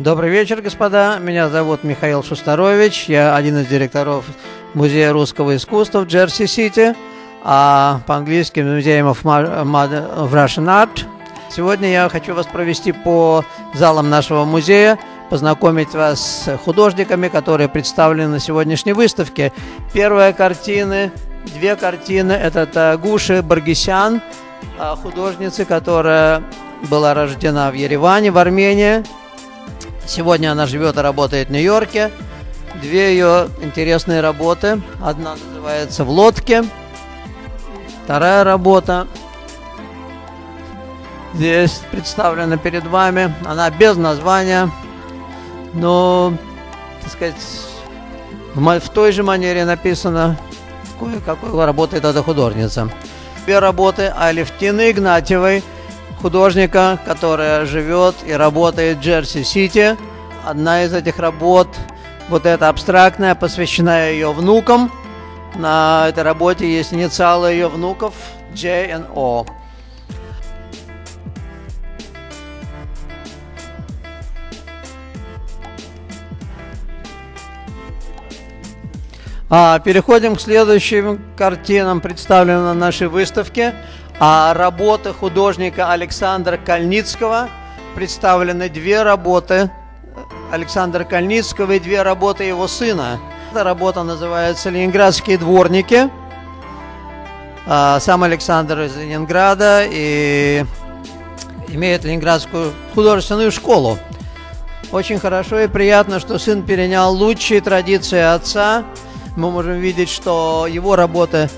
Добрый вечер, господа. Меня зовут Михаил Шусторович. Я один из директоров Музея русского искусства в Джерси-Сити, а по-английски Museum of, Russian Art. Сегодня я хочу вас провести по залам нашего музея, познакомить вас с художниками, которые представлены на сегодняшней выставке. Первая картина, две картины – это Тагуши Баргисян, а, художницы, которая была рождена в Ереване, в Армении. Сегодня она живет и работает в Нью-Йорке. Две ее интересные работы. Одна называется «В лодке», вторая работа здесь представлена перед вами. Она без названия, но, так сказать, в, той же манере написано, какой работает эта художница. Две работы Алевтины Игнатьевой, художника, которая живет и работает в Джерси-Сити. Одна из этих работ, вот эта абстрактная, посвящена ее внукам. На этой работе есть инициалы ее внуков J and O. А, переходим к следующим картинам, представленным на нашей выставке. А, работа художника Александра Кальницкого. Представлены две работы Александра Кальницкого и две работы его сына. Эта работа называется «Ленинградские дворники». А, сам Александр из Ленинграда и имеет Ленинградскую художественную школу. Очень хорошо и приятно, что сын перенял лучшие традиции отца – мы можем видеть, что его работы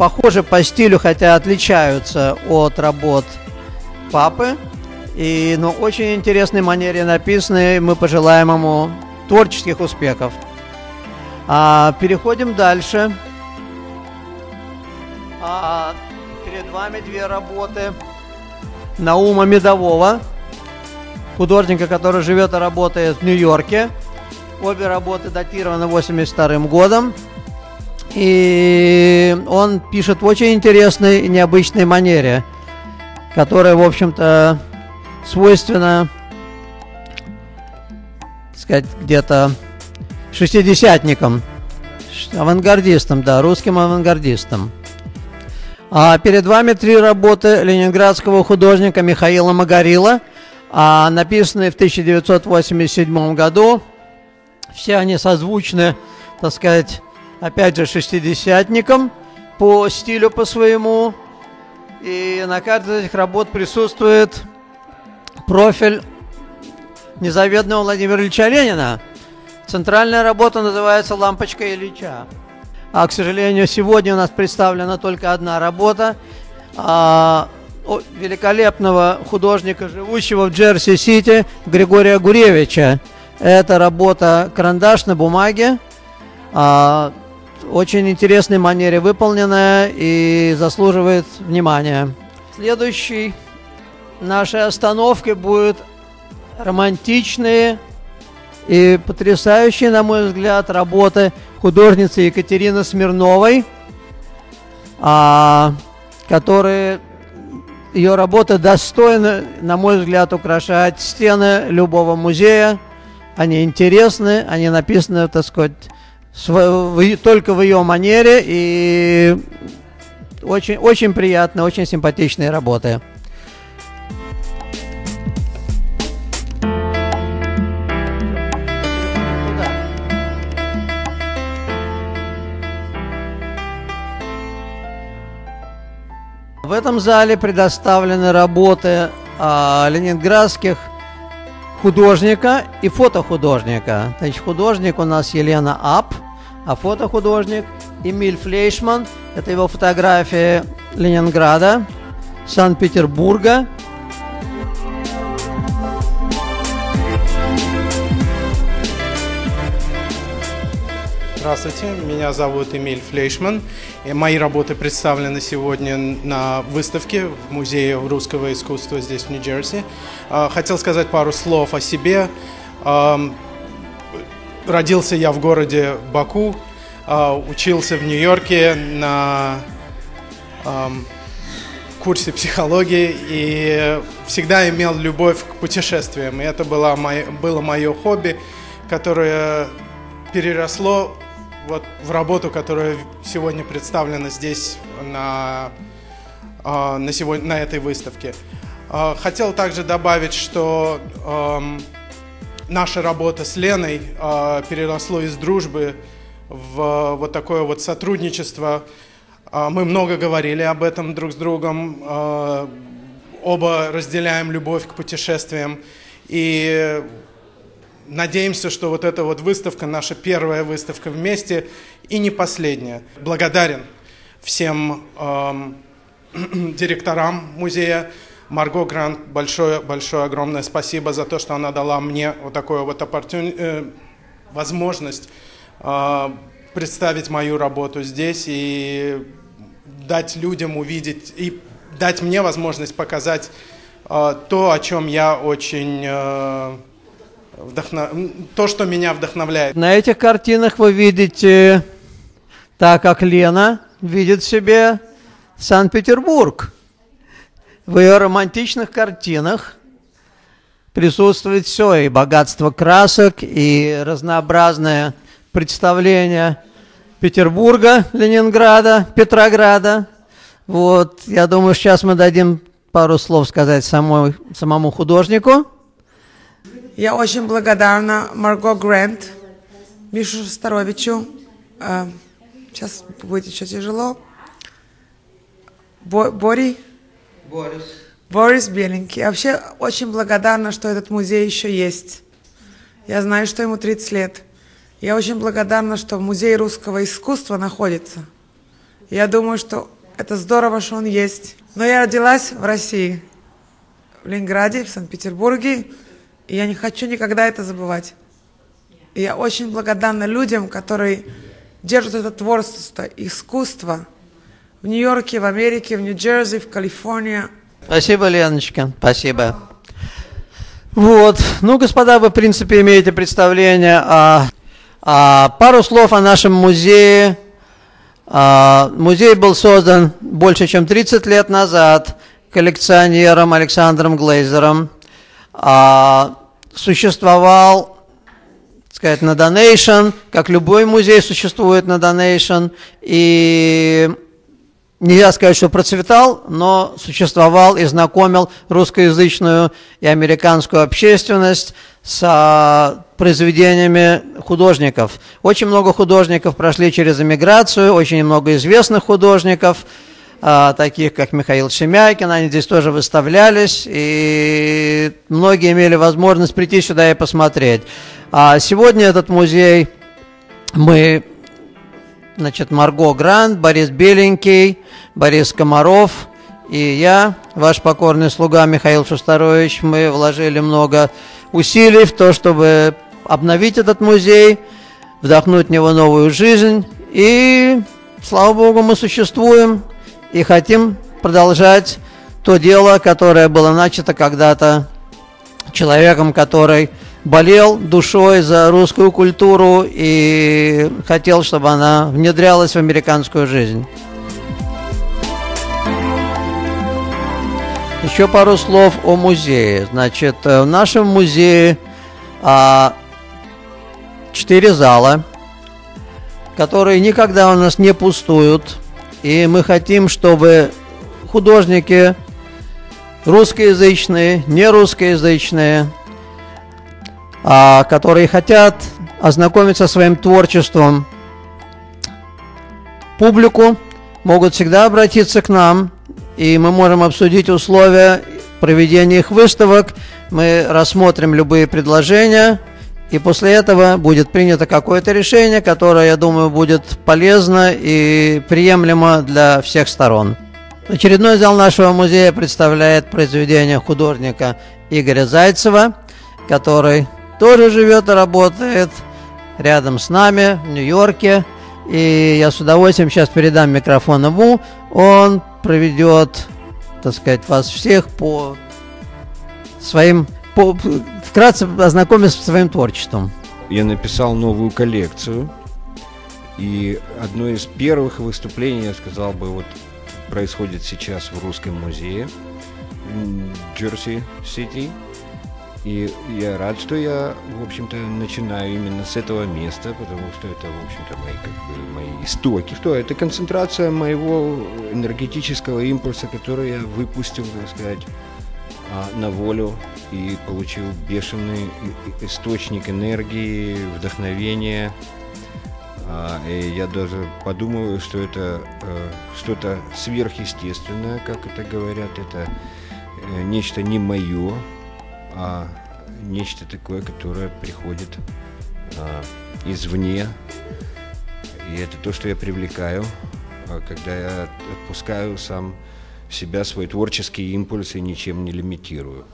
похожи по стилю, хотя отличаются от работ папы. И, ну, очень интересной манере написаны. Мы пожелаем ему творческих успехов. А, переходим дальше. А, перед вами две работы Наума Медового, художника, который живет и работает в Нью-Йорке. Обе работы датированы 82 годом. И он пишет в очень интересной и необычной манере, которая, в общем-то, свойственна, сказать, где-то шестидесятникам, авангардистам, да, русским авангардистам. А перед вами три работы ленинградского художника Михаила Магарила, а, написанные в 1987 году все они созвучны, так сказать, опять же, шестидесятникам по стилю по своему. И на каждой из этих работ присутствует профиль незавидного Владимира Ильича Ленина. Центральная работа называется «Лампочка Ильича». А, к сожалению, сегодня у нас представлена только одна работа а, великолепного художника, живущего в Джерси-Сити, Григория Гуревича. Это работа карандаш на бумаге. А, очень интересной манере выполненная и заслуживает внимания. Следующей нашей остановкой будет романтичные и потрясающие, на мой взгляд, работы художницы Екатерины Смирновой, а, которые ее работы достойны, на мой взгляд, украшать стены любого музея – они интересны, они написаны, так сказать, только в ее манере и очень, очень приятные, очень симпатичные работы. В этом зале предоставлены работы а, ленинградских художника и фотохудожника. Значит, художник у нас Елена Ап, а фотохудожник Эмиль Флейшман. Это его фотографии Ленинграда, Санкт-Петербурга, Здравствуйте, меня зовут Эмиль Флейшман. Мои работы представлены сегодня на выставке в Музее русского искусства здесь, в Нью-Джерси. А, хотел сказать пару слов о себе. Родился я в городе Баку, а, учился в Нью-Йорке на курсе психологии и всегда имел любовь к путешествиям. И это было мое, было мое хобби, которое переросло вот в работу, которая сегодня представлена здесь на, а, на, сегодня, на этой выставке. А, хотел также добавить, что эм, наша работа с Леной э, переросло из дружбы в вот такое вот сотрудничество. Мы много говорили об этом друг с другом, оба разделяем любовь к путешествиям и надеемся, что вот эта вот выставка, наша первая выставка вместе и не последняя. Благодарен всем э, директорам музея, Марго Грант, большое, большое, огромное спасибо за то, что она дала мне вот такую вот оппортюни... э, возможность э, представить мою работу здесь и дать людям увидеть и дать мне возможность показать э, то, о чем я очень э, вдохно... то, что меня вдохновляет. На этих картинах вы видите, так как Лена видит себе Санкт-Петербург. В ее романтичных картинах присутствует все, и богатство красок, и разнообразное представление Петербурга, Ленинграда, Петрограда. Вот, я думаю, сейчас мы дадим пару слов сказать самой, самому художнику. Я очень благодарна Марго Грант, Мишу Шостаровичу. Э, сейчас будет еще тяжело. Бо, Бори? Борис. Борис Беленький. Я вообще очень благодарна, что этот музей еще есть. Я знаю, что ему 30 лет. Я очень благодарна, что музей русского искусства находится. Я думаю, что это здорово, что он есть. Но я родилась в России, в Ленинграде, в Санкт-Петербурге, я не хочу никогда это забывать. Я очень благодарна людям, которые держат это творчество, искусство – в Нью-Йорке, в Америке, в Нью-Джерси, в Калифорнии. Спасибо, Леночка, спасибо. Вот, ну, господа, вы, в принципе, имеете представление о, о пару слов о нашем музее. А, музей был создан больше, чем 30 лет назад коллекционером Александром Глейзером. А, существовал сказать, на donation, как любой музей существует на donation, и нельзя сказать, что процветал, но существовал и знакомил русскоязычную и американскую общественность с произведениями художников. Очень много художников прошли через эмиграцию, очень много известных художников, таких как Михаил Шемякин, они здесь тоже выставлялись, и многие имели возможность прийти сюда и посмотреть. А сегодня этот музей мы значит, Марго Грант, Борис Беленький, Борис Комаров и я, ваш покорный слуга Михаил Шустарович, мы вложили много усилий в то, чтобы обновить этот музей, вдохнуть в него новую жизнь. И, слава Богу, мы существуем и хотим продолжать то дело, которое было начато когда-то человеком, который болел душой за русскую культуру и хотел, чтобы она внедрялась в американскую жизнь. Еще пару слов о музее. Значит, э, в нашем музее а, четыре зала, которые никогда у нас не пустуют. И мы хотим, чтобы художники русскоязычные, не русскоязычные, а, которые хотят ознакомиться своим творчеством, публику могут всегда обратиться к нам, и мы можем обсудить условия проведения их выставок. Мы рассмотрим любые предложения, и после этого будет принято какое-то решение, которое, я думаю, будет полезно и приемлемо для всех сторон. Очередной зал нашего музея представляет произведение художника Игоря Зайцева, который тоже живет и работает рядом с нами в Нью-Йорке. И я с удовольствием сейчас передам микрофон ему. Он проведет, так сказать, вас всех по своим, вкратце ознакомиться со своим творчеством. Я написал новую коллекцию. И одно из первых выступлений, я сказал бы, вот происходит сейчас в Русском музее Джерси-Сити. И я рад, что я, в общем-то, начинаю именно с этого места, потому что это, в общем-то, мои, как бы, мои истоки. Что это концентрация моего энергетического импульса, который я выпустил, так сказать, на волю и получил бешеный источник энергии, вдохновения. А, и я даже подумываю, что это э, что-то сверхъестественное, как это говорят, это э, нечто не мое, а нечто такое, которое приходит а, извне. И это то, что я привлекаю, а, когда я отпускаю сам себя, свой творческий импульс и ничем не лимитирую.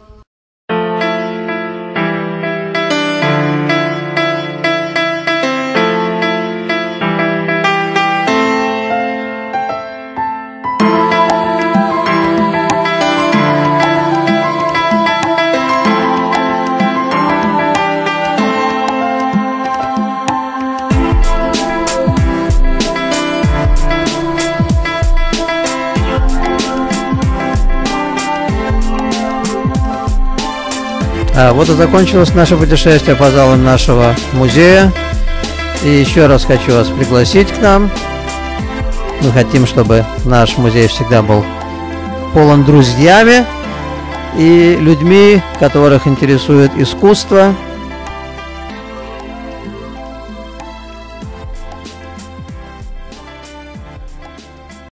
Вот и закончилось наше путешествие по залам нашего музея. И еще раз хочу вас пригласить к нам. Мы хотим, чтобы наш музей всегда был полон друзьями и людьми, которых интересует искусство,